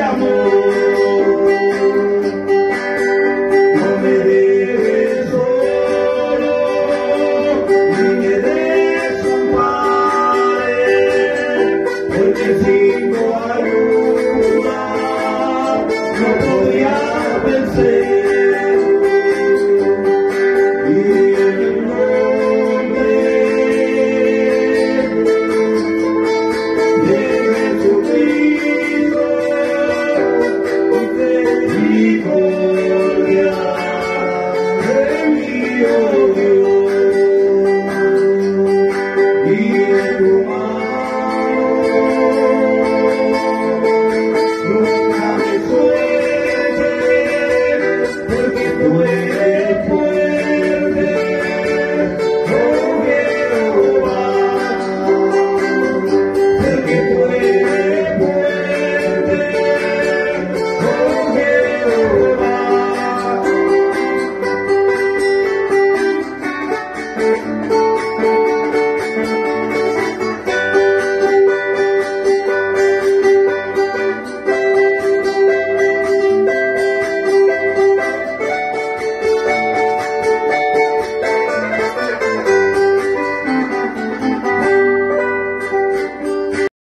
amor.